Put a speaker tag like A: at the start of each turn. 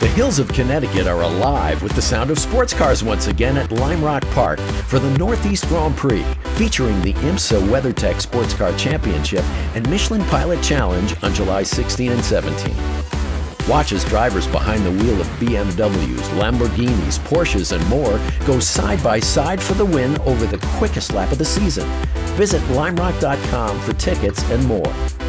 A: The hills of Connecticut are alive with the sound of sports cars once again at Lime Rock Park for the Northeast Grand Prix, featuring the IMSA WeatherTech Sports Car Championship and Michelin Pilot Challenge on July 16 and 17. Watch as drivers behind the wheel of BMWs, Lamborghinis, Porsches, and more go side by side for the win over the quickest lap of the season. Visit limerock.com for tickets and more.